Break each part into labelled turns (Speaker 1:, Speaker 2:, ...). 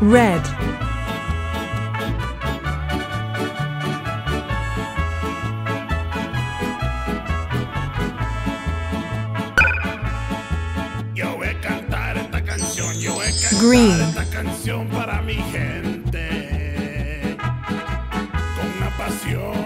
Speaker 1: Red.
Speaker 2: Yo voy a cantar esta canción, yo voy a cantar
Speaker 1: Green.
Speaker 2: esta canción para mi gente. Con una pasión.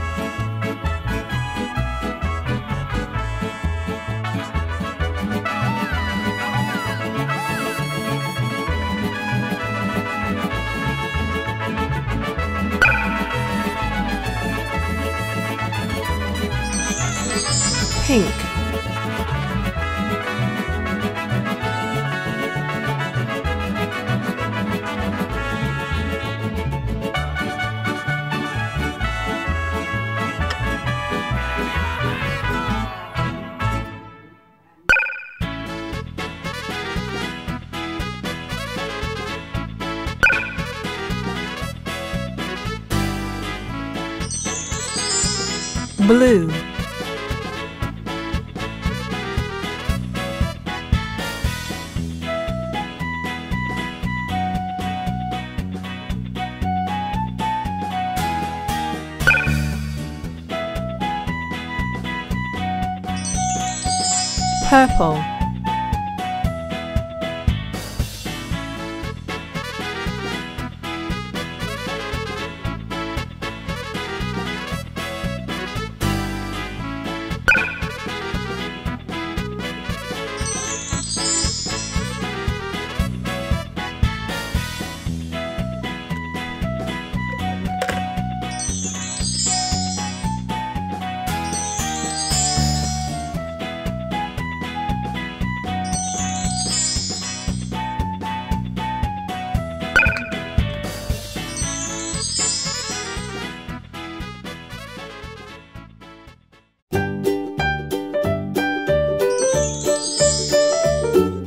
Speaker 1: pink. Blue purple.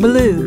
Speaker 3: blue.